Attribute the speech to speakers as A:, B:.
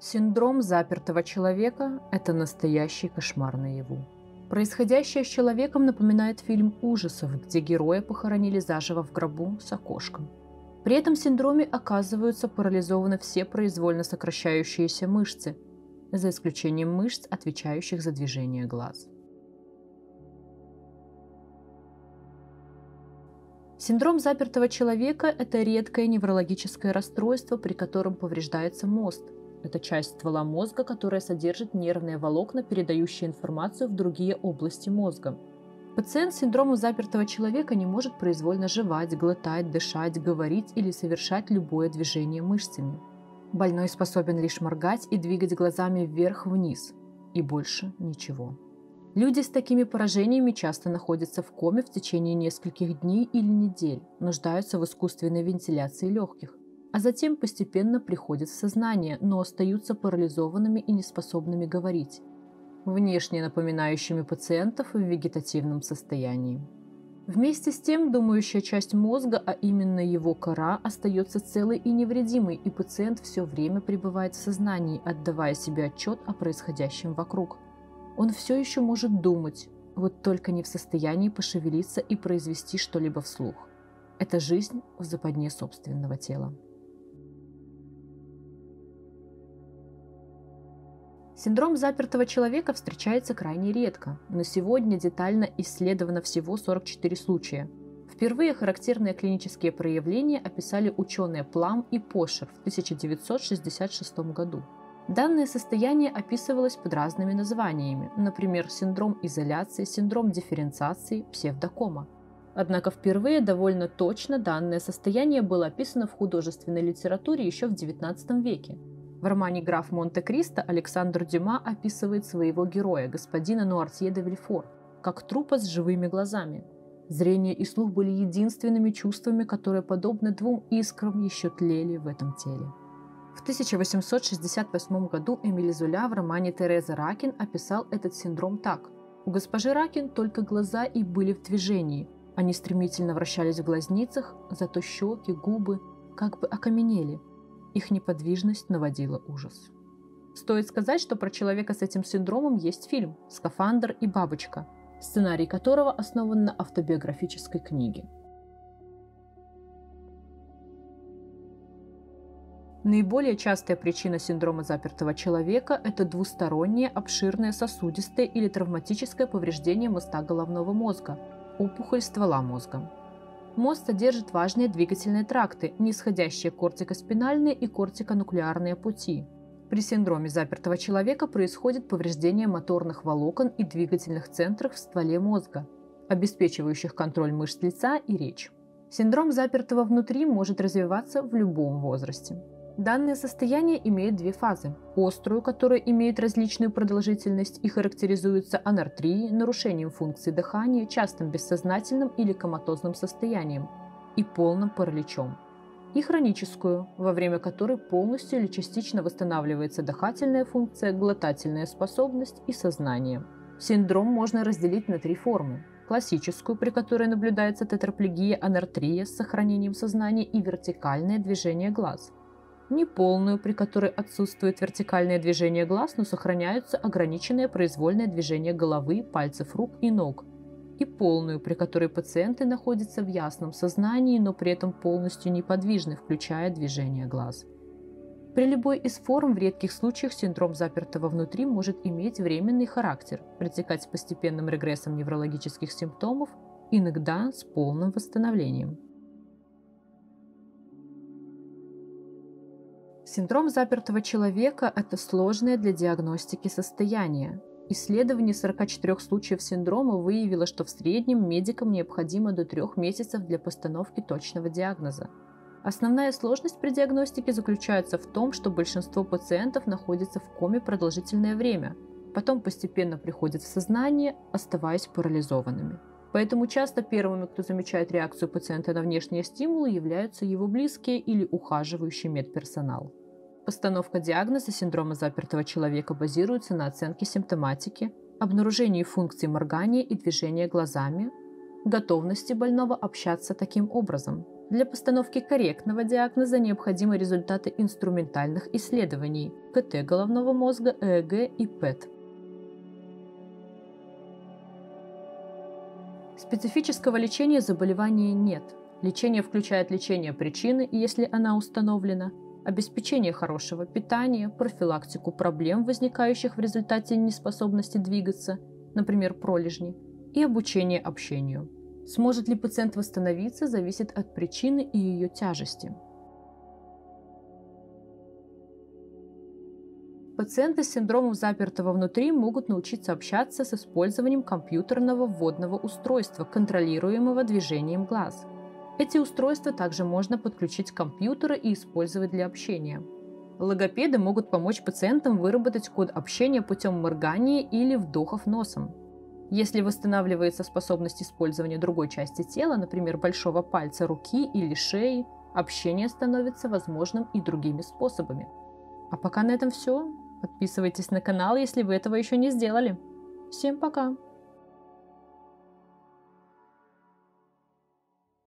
A: Синдром запертого человека – это настоящий кошмар наяву. Происходящее с человеком напоминает фильм ужасов, где героя похоронили заживо в гробу с окошком. При этом синдроме оказываются парализованы все произвольно сокращающиеся мышцы, за исключением мышц, отвечающих за движение глаз. Синдром запертого человека – это редкое неврологическое расстройство, при котором повреждается мозг – это часть ствола мозга, которая содержит нервные волокна, передающие информацию в другие области мозга. Пациент с синдромом запертого человека не может произвольно жевать, глотать, дышать, говорить или совершать любое движение мышцами. Больной способен лишь моргать и двигать глазами вверх-вниз. И больше ничего. Люди с такими поражениями часто находятся в коме в течение нескольких дней или недель, нуждаются в искусственной вентиляции легких а затем постепенно приходят в сознание, но остаются парализованными и неспособными говорить, внешне напоминающими пациентов в вегетативном состоянии. Вместе с тем, думающая часть мозга, а именно его кора, остается целой и невредимой, и пациент все время пребывает в сознании, отдавая себе отчет о происходящем вокруг. Он все еще может думать, вот только не в состоянии пошевелиться и произвести что-либо вслух. Это жизнь в западне собственного тела. Синдром запертого человека встречается крайне редко, но сегодня детально исследовано всего 44 случая. Впервые характерные клинические проявления описали ученые Плам и Пошер в 1966 году. Данное состояние описывалось под разными названиями, например, синдром изоляции, синдром дифференциации, псевдокома. Однако впервые довольно точно данное состояние было описано в художественной литературе еще в XIX веке. В романе «Граф Монте-Кристо» Александр Дюма описывает своего героя, господина Нуартье де Вильфор, как трупа с живыми глазами. Зрение и слух были единственными чувствами, которые, подобно двум искрам, еще тлели в этом теле. В 1868 году Эмиль Зуля в романе «Тереза Ракин» описал этот синдром так. У госпожи Ракин только глаза и были в движении. Они стремительно вращались в глазницах, зато щеки, губы как бы окаменели – их неподвижность наводила ужас. Стоит сказать, что про человека с этим синдромом есть фильм «Скафандр и бабочка», сценарий которого основан на автобиографической книге. Наиболее частая причина синдрома запертого человека – это двустороннее, обширное, сосудистое или травматическое повреждение моста головного мозга – опухоль ствола мозга. Мозг содержит важные двигательные тракты, нисходящие кортикоспинальные и кортиконуклеарные пути. При синдроме запертого человека происходит повреждение моторных волокон и двигательных центров в стволе мозга, обеспечивающих контроль мышц лица и речь. Синдром запертого внутри может развиваться в любом возрасте. Данное состояние имеет две фазы. Острую, которая имеет различную продолжительность и характеризуется анартрией, нарушением функции дыхания, частым бессознательным или коматозным состоянием и полным параличом. И хроническую, во время которой полностью или частично восстанавливается дыхательная функция, глотательная способность и сознание. Синдром можно разделить на три формы классическую, при которой наблюдается тетраплегия, анартрия с сохранением сознания и вертикальное движение глаз – неполную, при которой отсутствует вертикальное движение глаз, но сохраняются ограниченное произвольное движение головы, пальцев рук и ног, и полную, при которой пациенты находятся в ясном сознании, но при этом полностью неподвижны, включая движение глаз. При любой из форм в редких случаях синдром запертого внутри может иметь временный характер, протекать с постепенным регрессом неврологических симптомов, иногда с полным восстановлением. Синдром запертого человека – это сложное для диагностики состояние. Исследование 44 случаев синдрома выявило, что в среднем медикам необходимо до трех месяцев для постановки точного диагноза. Основная сложность при диагностике заключается в том, что большинство пациентов находятся в коме продолжительное время, потом постепенно приходят в сознание, оставаясь парализованными. Поэтому часто первыми, кто замечает реакцию пациента на внешние стимулы, являются его близкие или ухаживающий медперсонал. Постановка диагноза синдрома запертого человека базируется на оценке симптоматики, обнаружении функций моргания и движения глазами, готовности больного общаться таким образом. Для постановки корректного диагноза необходимы результаты инструментальных исследований КТ головного мозга, ЭЭГ и ПЭТ. Специфического лечения заболевания нет. Лечение включает лечение причины, если она установлена, обеспечение хорошего питания, профилактику проблем, возникающих в результате неспособности двигаться, например, пролежни, и обучение общению. Сможет ли пациент восстановиться, зависит от причины и ее тяжести. Пациенты с синдромом запертого внутри могут научиться общаться с использованием компьютерного вводного устройства, контролируемого движением глаз. Эти устройства также можно подключить к компьютеру и использовать для общения. Логопеды могут помочь пациентам выработать код общения путем моргания или вдохов носом. Если восстанавливается способность использования другой части тела, например, большого пальца руки или шеи, общение становится возможным и другими способами. А пока на этом все. Подписывайтесь на канал, если вы этого еще не сделали. Всем пока!